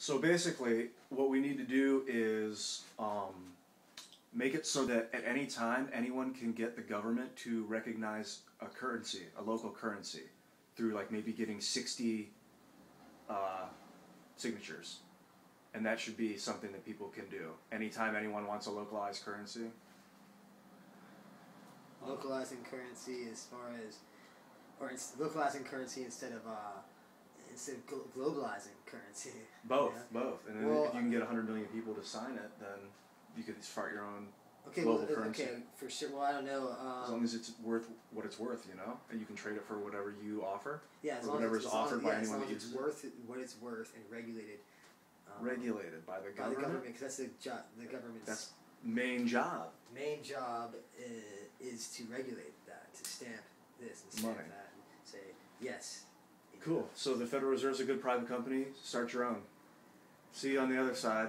So basically, what we need to do is um, make it so that at any time anyone can get the government to recognize a currency, a local currency, through like maybe getting 60 uh, signatures. And that should be something that people can do. Anytime anyone wants a localized currency. Localizing currency as far as, or localizing currency instead of uh, instead of globalizing currency. Both, Yeah. both. And then Well, if you can get 100 million people to sign it, then you could start your own, Okay, Global well, uh, currency. okay, for sure. Well, I don't know. Um, as long as it's worth what it's worth, you know? And you can trade it for whatever you offer. yeah, as long whatever as is as long- offered by yeah, as anyone long that as it's uses worth it- what it's worth and regulated. Um, Regulated by the government. by the government. government because that's the job. The government's That's main job. main job is, is to regulate that, to stamp this and stamp Money. that, and say yes. Cool. So the Federal Reserve's a good private company. Start your own. See you on the other side.